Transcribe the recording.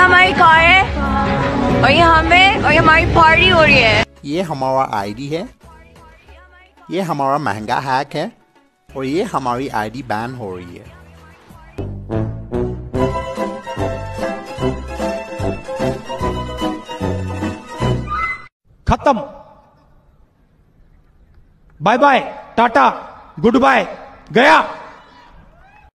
हमारी कार है और ये हमें और ये हमारी पार्टी हो रही है। ये हमारा आईडी है। ये हमारा महँगा हैक है और ये हमारी आईडी बैन हो रही है। खत्म। Bye bye tata goodbye गया।